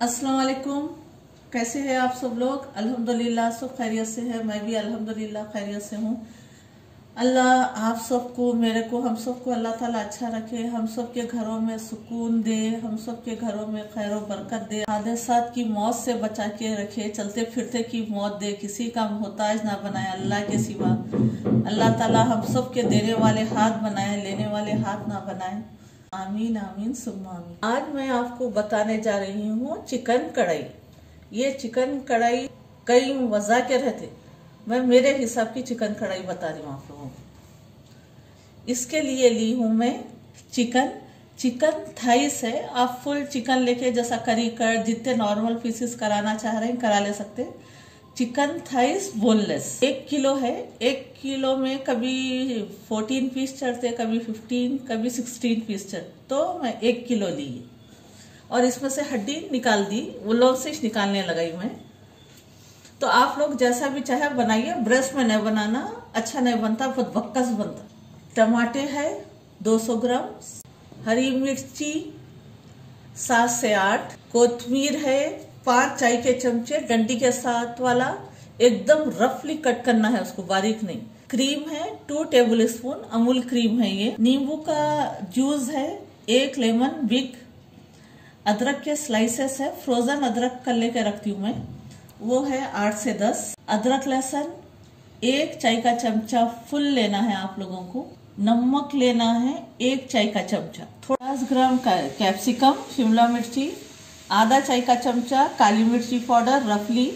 अस्सलाम वालेकुम कैसे हैं आप सब लोग? अल्हम्दुलिल्लाह, सब खैरियत से है। मैं भी अल्हम्दुलिल्लाह खैरियत से हूँ। अल्लाह आप सबको, मेरे को, हम सबको अल्लाह ताला अच्छा रखे। हम सब के घरों में सुकून दे, हम सब के घरों में खैर बरकत दे। हादसात की मौत से बचा के रखे, चलते फिरते की मौत दे। किसी का मोहताज ना बनाए, अल्लाह के सिवा। अल्लाह ताला हम सब के देने वाले हाथ बनाए, लेने वाले हाथ ना बनाए। आमीन आमीन, सुम्मा आज मैं आपको बताने जा रही हूँ चिकन कढ़ाई। ये चिकन कढ़ाई कई वजह के रहते। मैं मेरे हिसाब की चिकन कढ़ाई बता रही हूँ आप लोगों को। इसके लिए ली हूँ मैं चिकन। चिकन थाइस है। आप फुल चिकन लेके जैसा करी कर, जितने नॉर्मल पीसेस कराना चाह रहे हैं, करा ले सकते हैं। Chicken thighs boneless. एक किलो है। एक किलो में कभी फोर्टीन पीस चढ़ते, कभी फिफ्टीन कभी सिक्सटीन पीस चढ़ तो मैं एक किलो ली। और इसमें से हड्डी निकाल दी। वो लोग से निकालने लगाई मैं। तो आप लोग जैसा भी चाहे बनाइए। ब्रश में नहीं बनाना। अच्छा नहीं बनता, बहुत बक्कस बनता। टमाटे है 200 ग्राम। हरी मिर्ची, सात से आठ। कोथमीर है पाँच चाय के चमचे, डंडी के साथ वाला, एकदम रफली कट करना है उसको, बारीक नहीं। क्रीम है two tablespoon Amul cream है ये। नींबू का जूस है, एक लेमन बिग अदरक के स्लाइसेस है। फ्रोजन अदरक कर लेके रखती हूँ मैं। वो है आठ से दस। अदरक, लहसुन, एक चाय का चमचा फुल लेना है आप लोगों को। नमक लेना है, एक चाय का चमचा। थोड़ा ग्राम का कैप्सिकम शिमला मिर्ची आधा चाय का चमचा काली मिर्ची पाउडर, रफली,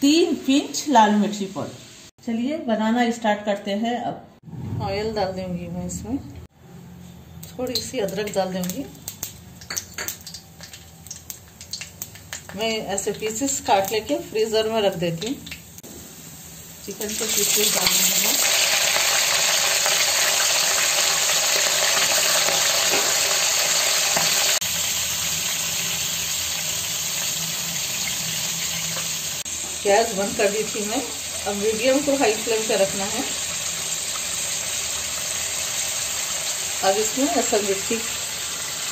तीन पिंच लाल मिर्ची पाउडर। चलिए, बनाना स्टार्ट करते हैं अब। ऑयल डाल दूँगी मैं इसमें। थोड़ी सी अदरक डाल दूँगी। मैं ऐसे पीसेस काट लेके फ्रीजर में रख देती हूँ। चिकन के पीसेस डाल दूँगी गैस बंद कर दी थी मैं। अब मीडियम को हाई फ्लेम पे रखना है। अब इसमें असल मिर्ची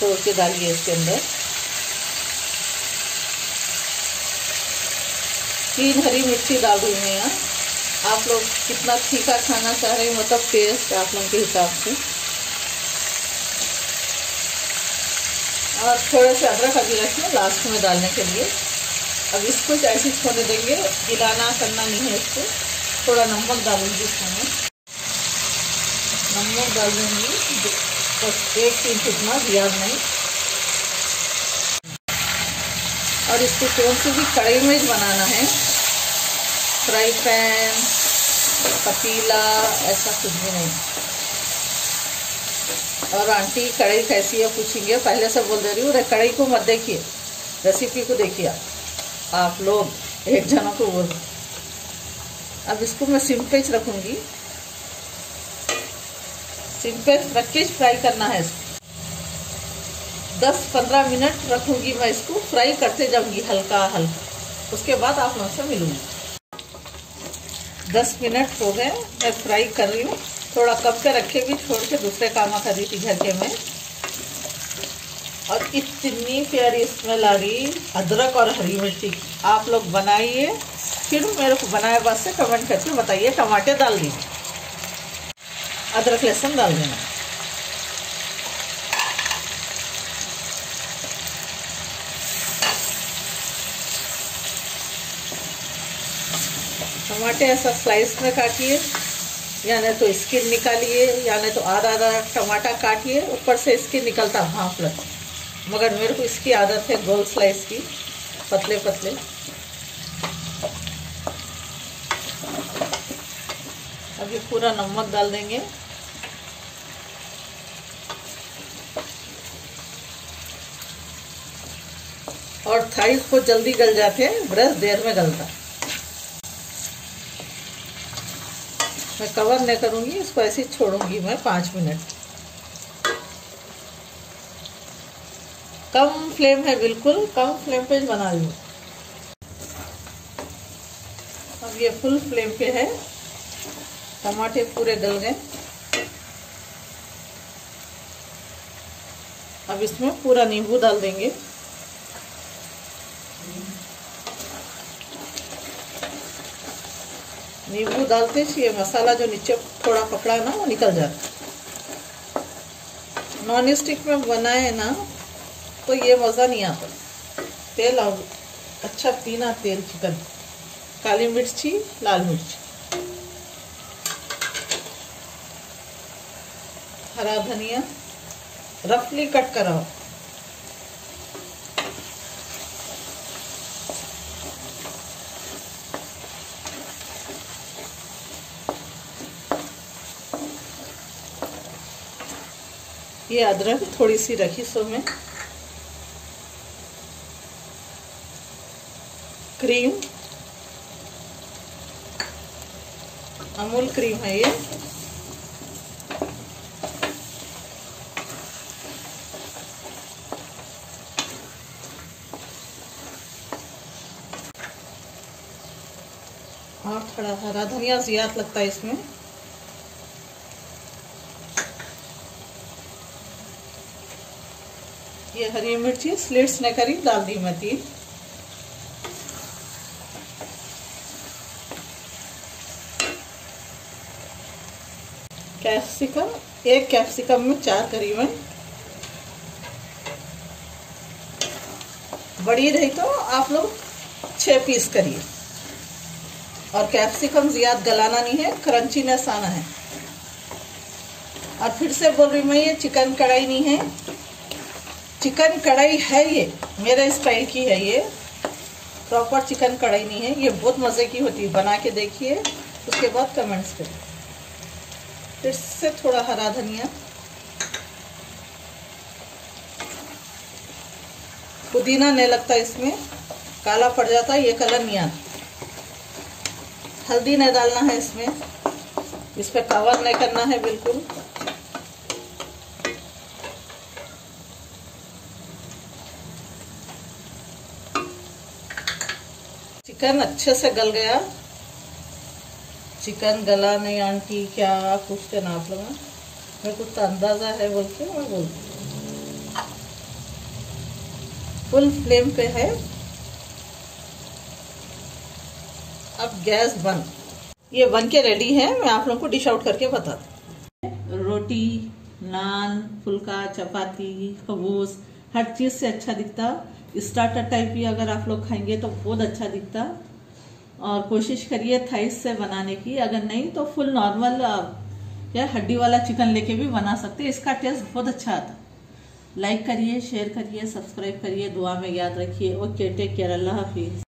तोड़ के डालिए इसके अंदर। तीन हरी मिर्ची डाल दूँ मैं यहाँ आप लोग कितना तीखा खाना चाह रहे हैं मतलब टेस्ट आप लोगों के हिसाब से। और थोड़े से अदरक अभी रखें लास्ट में डालने के लिए। अब इसको ऐसे छोड़ने देंगे हिलाना करना नहीं है इसको। थोड़ा नमक डालूँगी इसमें नमक डाल दूँगी बस एक इंच इतना दिया नहीं और इसको कौन सी भी कढ़ाई में बनाना है। फ्राई पैन पतीला, ऐसा कुछ भी नहीं। और आंटी कढ़ाई कैसी है, पूछेंगे। पहले से बोल दे रही हूँ कढ़ाई को मत देखिए। रेसिपी को देखिए आप। आप लोग एक जनों को बोल। अब इसको मैं पे रखूँगी। पे रख के फ्राई करना है इसको। दस पंद्रह मिनट रखूँगी मैं इसको। फ्राई करते जाऊँगी हल्का हल्का। उसके बाद आप लोगों से मिलूँगी। दस मिनट हो गए। मैं फ्राई कर रही हूँ। थोड़ा कब के रखे भी छोड़ के दूसरे काम कर रही थी घर के में। और इतनी प्यारी स्मेल आ रही, अदरक और हरी मिर्ची। आप लोग बनाइए, फिर मेरे को बनाए बाद से कमेंट करके बताइए, टमाटर डाल दीजिए अदरक लहसुन डाल देना। टमाटर ऐसा स्लाइस में काटिए, या नहीं तो स्किन निकालिए, या नहीं तो आधा आधा टमाटर काटिए, ऊपर से स्किन निकलता भाप लगता मगर मेरे को इसकी आदत है गोल स्लाइस की, पतले पतले। अभी पूरा नमक डाल देंगे। और थाइस को जल्दी गल जाते हैं, ब्रश देर में गलता। मैं कवर नहीं करूँगी, इसको ऐसे छोड़ूँगी मैं पाँच मिनट। कम फ्लेम है, बिल्कुल कम फ्लेम पे बना लो अब ये फुल फ्लेम पे है। टमाटे पूरे गल गए। अब इसमें पूरा नींबू डाल देंगे। नींबू डालते ये मसाला जो नीचे थोड़ा पकड़ा है ना, वो निकल जाता नॉन स्टिक में बनाए ना तो ये मज़ा नहीं आता। तेल और अच्छा पीना तेल चिकन। काली मिर्ची, लाल मिर्च। हरा धनिया, रफली कट कराओ। ये अदरक थोड़ी सी रखी सो में। क्रीम। अमूल क्रीम है ये। और थोड़ा हरा धनिया ज़्यादा लगता है इसमें। ये हरी मिर्ची स्लिट्स ने करी, डाल दी मैं कैप्सिकम, एक कैप्सिकम में चार करीबन। बड़ी रही तो आप लोग छह पीस करिए। और कैप्सिकम ज़्यादा गलाना नहीं है क्रंचीनेस आना है। और फिर से बोल रही मैं, ये चिकन कढ़ाई नहीं है। चिकन कढ़ाई है ये, मेरे स्टाइल की है ये। प्रॉपर चिकन कढ़ाई नहीं है, ये बहुत मज़े की होती है, बना के देखिए, उसके बाद कमेंट्स करिए फिर से थोड़ा हरा धनिया। पुदीना नहीं लगता इसमें, काला पड़ जाता है, ये कलर नहीं आता। हल्दी नहीं डालना है इसमें, इस पर कवर नहीं करना है बिल्कुल। चिकन अच्छे से गल गया। चिकन गला नहीं, आंटी, क्या कुछ के नाप लगा मेरे को तो अंदाज़ा है बोल के मैं बोल फुल फ्लेम पे है। अब गैस बंद। ये बन के रेडी है, मैं आप लोगों को डिश आउट करके बता रोटी, नान, फुल्का, चपाती खबूस हर चीज़ से अच्छा दिखता। स्टार्टर टाइप भी अगर आप लोग खाएँगे तो बहुत अच्छा दिखता। और कोशिश करिए थाइस से बनाने की। अगर नहीं तो फुल नॉर्मल या हड्डी वाला चिकन लेके भी बना सकते। हैं इसका टेस्ट बहुत अच्छा आता। लाइक करिए शेयर करिए सब्सक्राइब करिए, दुआ में याद रखिए। ओके टेक केयर अल्लाह हाफिज़।